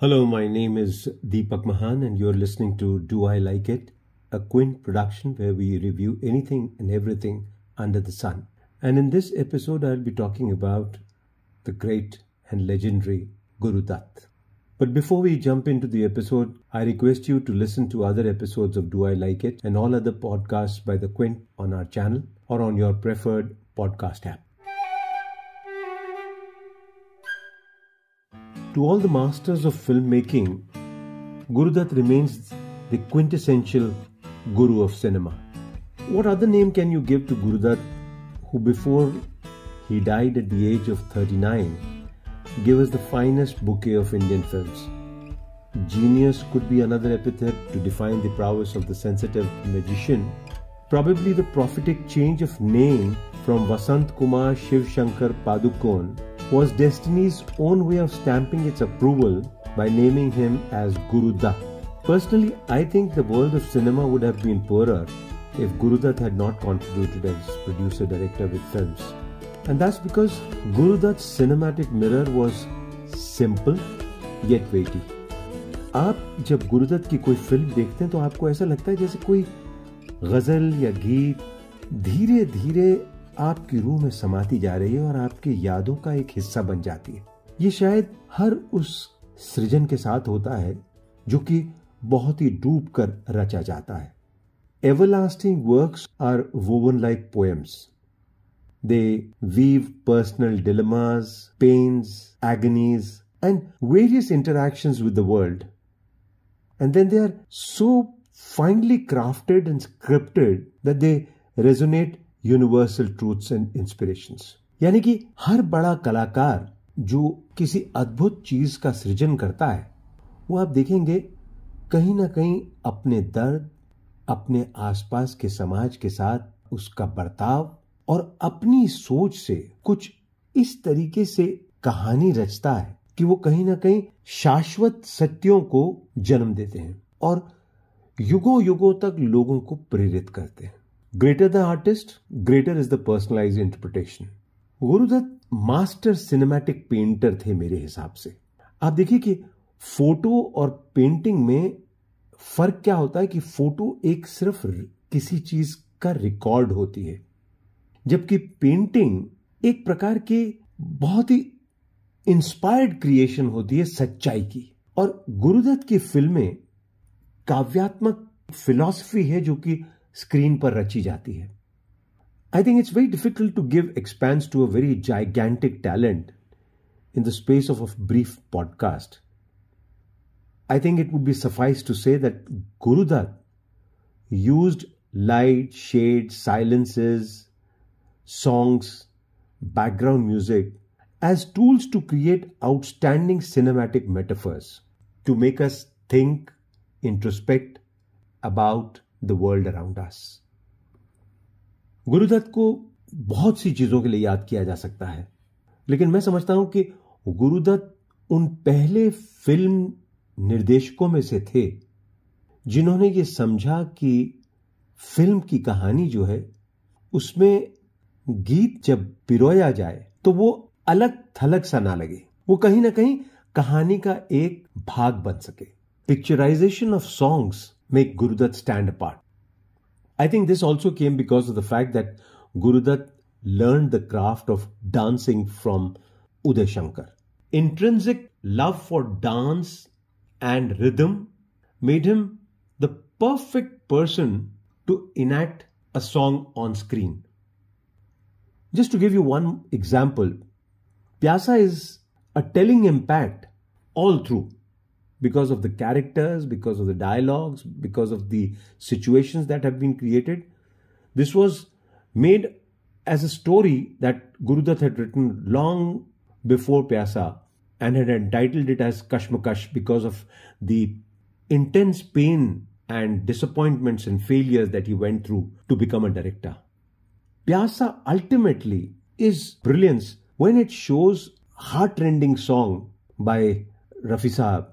Hello, my name is Deepak Mahaan, and you're listening to Do I Like It, a Quint production where we review anything and everything under the sun. And in this episode, I'll be talking about the great and legendary Guru Dutt. But before we jump into the episode, I request you to listen to other episodes of Do I Like It and all other podcasts by The Quint on our channel or on your preferred podcast app. To all the masters of filmmaking, Guru Dutt remains the quintessential guru of cinema. What other name can you give to Guru Dutt, who before he died at the age of 39 gave us the finest bouquet of Indian films? Genius could be another epithet to define the prowess of the sensitive magician. Probably the prophetic change of name from Vasant Kumar Shiv Shankar Padukone was destiny's own way of stamping its approval by naming him as Guru Dutt. Personally, I think the world of cinema would have been poorer if Guru Dutt had not contributed as producer director with films. And that's because Guru Dutt's cinematic mirror was simple yet weighty. आप जब गुरुदत्त की कोई film देखते हैं तो आपको ऐसा लगता है जैसे कोई गजल या गीत धीरे धीरे आपकी रूह में समाती जा रही है और आपकी यादों का एक हिस्सा बन जाती है। ये शायद हर उस सृजन के साथ होता है जो कि बहुत ही डूब कर रचा जाता है। Everlasting work are woven like poems they weave personal dilemmas pains agonies and various interaction with the world and then they are so finely crafted and scripted that they resonate universal truths and inspirations यानी कि हर बड़ा कलाकार जो किसी अद्भुत चीज़ का सृजन करता है, वो आप देखेंगे कहीं ना कहीं अपने दर्द, अपने आसपास के समाज के साथ उसका बर्ताव और अपनी सोच से कुछ इस तरीके से कहानी रचता है कि वो कहीं ना कहीं शाश्वत सत्यों को जन्म देते हैं और युगों युगों तक लोगों को प्रेरित करते हैं। Greater the artist, greater is the personalized interpretation. Guru Dutt master cinematic painter थे मेरे हिसाब से। आप देखिए कि फ़ोटो और पेंटिंग में फ़र्क क्या होता है कि फ़ोटो एक सिर्फ़ किसी चीज़ का रिकॉर्ड होती है। जबकि पेंटिंग एक प्रकार के बहुत ही इंस्पायर्ड क्रिएशन होती है सच्चाई की। और गुरुदत्त की फ़िल्में काव्यात्मक फिलॉसफी है जो कि स्क्रीन पर रची जाती है I think it's very difficult to give expense to a very gigantic talent in the space of a brief podcast. I think it would be suffice to say that Guru Dutt used light, shade, silences, songs, background music as tools to create outstanding cinematic metaphors to make us think, introspect about the world around us Guru Dutt को बहुत सी चीज़ों के लिए याद किया जा सकता है। लेकिन मैं समझता हूँ कि गुरुदत्त उन पहले फ़िल्म निर्देशकों में से थे, जिन्होंने ये समझा कि फ़िल्म की कहानी जो है, उसमें गीत जब पिरोया जाए तो वो अलग थलग सा ना लगे। वो कहीं ना कहीं कहानी का एक भाग बन सके। Picturisation of songs make Guru Dutt stand apart. I think this also came because of the fact that Guru Dutt learned the craft of dancing from Uday Shankar. Intrinsic love for dance and rhythm made him the perfect person to enact a song on screen. Just to give you one example, Pyasa is a telling impact all through because of the characters, because of the dialogues, because of the situations that have been created. This was made as a story that Guru Dutt had written long before Pyasa and had entitled it as Kashmakash because of the intense pain and disappointments and failures that he went through to become a director. Pyasa ultimately is brilliance when it shows heart-rending song by Rafi Saab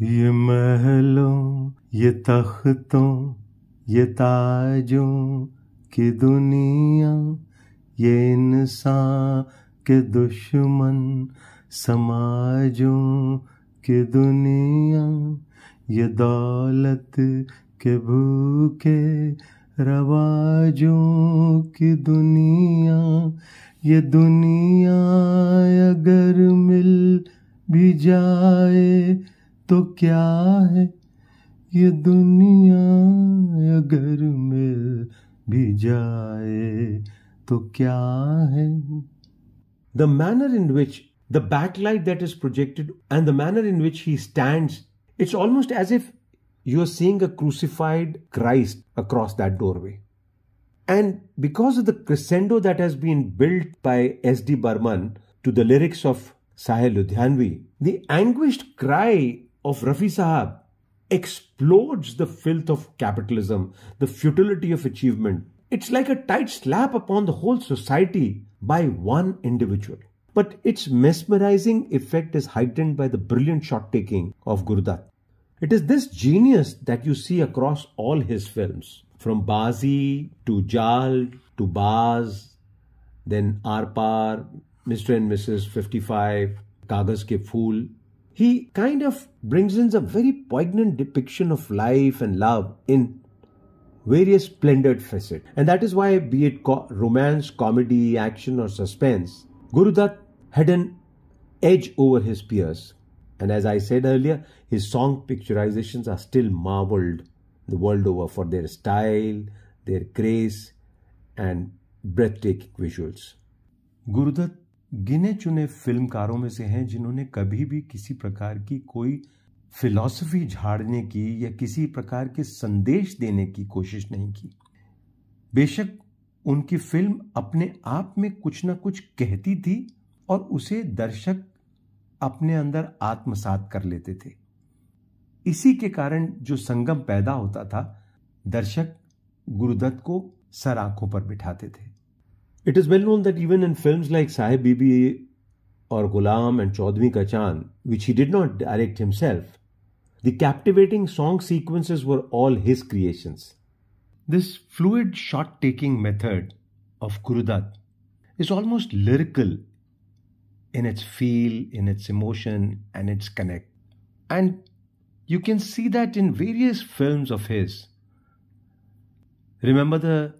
ये महलों, ये तख्तों, ये ताजों की दुनिया, ये इंसान के दुश्मन, समाजों कि दुनिया, ये दौलत के भूखे रवाजों की दुनिया, ये दुनिया अगर मिल भी जाए The manner in which the backlight that is projected and the manner in which he stands, it's almost as if you're seeing a crucified Christ across that doorway. And because of the crescendo that has been built by S.D. Barman to the lyrics of Sahir Ludhianvi, the anguished cry of Rafi Sahab explodes the filth of capitalism, the futility of achievement. It's like a tight slap upon the whole society by one individual. But its mesmerizing effect is heightened by the brilliant shot taking of Guru Dutt. It is this genius that you see across all his films, from Baazi to Jaal to Baaz, then Aar Paar, Mr. and Mrs. 55, Kaagaz Ke Phool he kind of brings in a very poignant depiction of life and love in various splendid facets. And that is why, be it co- romance, comedy, action, or suspense, Guru Dutt had an edge over his peers. And as I said earlier, his song picturizations are still marveled the world over for their style, their grace, and breathtaking visuals. Guru Dutt गिने चुने फिल्मकारों में से हैं जिन्होंने कभी भी किसी प्रकार की कोई फिलॉसफी झाड़ने की या किसी प्रकार के संदेश देने की कोशिश नहीं की। बेशक उनकी फ़िल्म अपने आप में कुछ ना कुछ कहती थी और उसे दर्शक अपने अंदर आत्मसात कर लेते थे। इसी के कारण जो संगम पैदा होता था, दर्शक गुरुदत्त को सर आँखों पर बिठाते थे। It is well known that even in films like Sahib Bibi Aur Ghulam and Chaudhvin Ka Chand, which he did not direct himself, the captivating song sequences were all his creations. This fluid shot taking method of Guru Dutt is almost lyrical in its feel, in its emotion, and its connect. And you can see that in various films of his. Remember the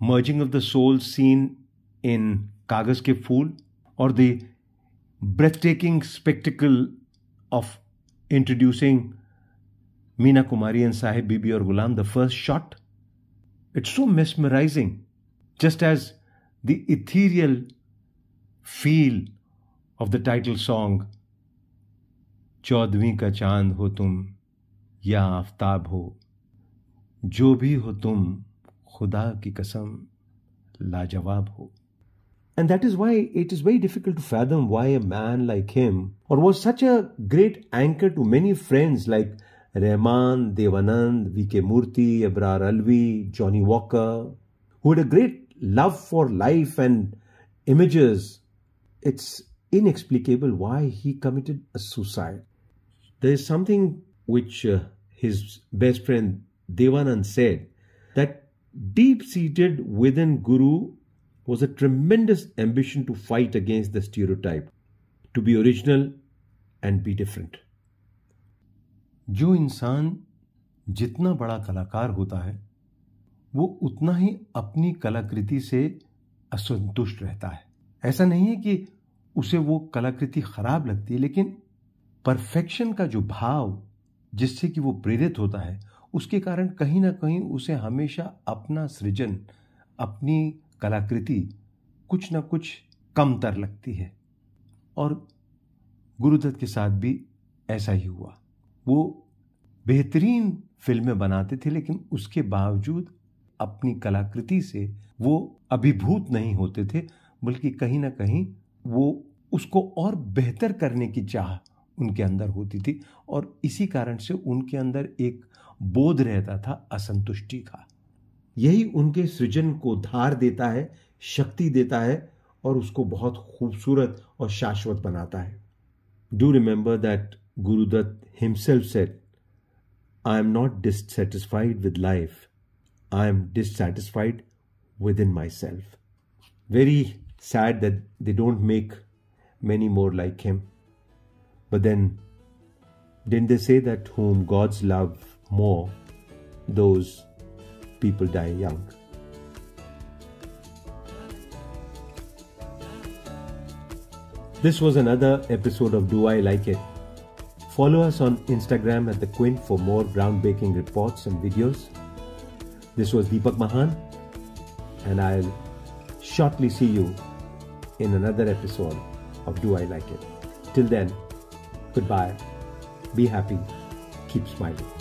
merging of the soul seen in Kaagaz Ke Phool or the breathtaking spectacle of introducing Meena Kumari and Sahib Bibi Aur Ghulam—the first shot. It's so mesmerizing, just as the ethereal feel of the title song, "Chaudhvi Ka Chand Ho Tum Ya Aftab Ho," जो भी हो and that is why it is very difficult to fathom why a man like him, or was such a great anchor to many friends like Rehman, Devanand, V.K. Murthy, Abrar Alvi, Johnny Walker, who had a great love for life and images. It's inexplicable why he committed a suicide. There is something which uh, his best friend Dev Anand said that deep seated within Guru was a tremendous ambition to fight against the stereotype, to be original and be different. जो इंसान जितना बड़ा कलाकार होता है वो उतना ही अपनी कलाकृति से असंतुष्ट रहता है ऐसा नहीं है कि उसे वो कलाकृति खराब लगती है लेकिन परफेक्शन का जो भाव जिससे कि वो प्रेरित होता है उसके कारण कहीं ना कहीं उसे हमेशा अपना सृजन, अपनी कलाकृति कुछ ना कुछ कमतर लगती है। और गुरुदत्त के साथ भी ऐसा ही हुआ। वो बेहतरीन फ़िल्में बनाते थे, लेकिन उसके बावजूद अपनी कलाकृति से वो अभिभूत नहीं होते थे, बल्कि कहीं ना कहीं वो उसको और बेहतर करने की चाह उनके अंदर होती थी। और इसी कारण से उनके अंदर एक बोध रहता था, असंतुष्टि का। यही उनके सृजन को धार देता है, शक्ति देता है और उसको बहुत खूबसूरत और शाश्वत बनाता है। Do remember that Guru Dutt himself said I am not dissatisfied with life I am dissatisfied with in my self very sad that they don't make many more like him. But then, Didn't they say that whom gods love more, those people die young? This was another episode of Do I Like It? Follow us on Instagram at The Quint for more groundbreaking reports and videos. This was Deepak Mahaan, and I'll shortly see you in another episode of Do I Like It? Till then, goodbye, be happy, keep smiling.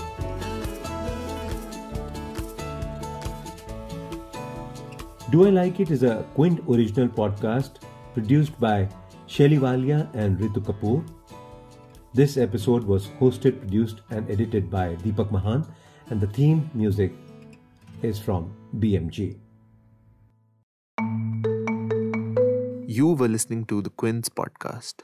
Do I Like It is a Quint original podcast produced by Shelly Walia and Ritu Kapur. This episode was hosted, produced, and edited by Deepak Mahaan, and the theme music is from BMG. You were listening to the Quint podcast.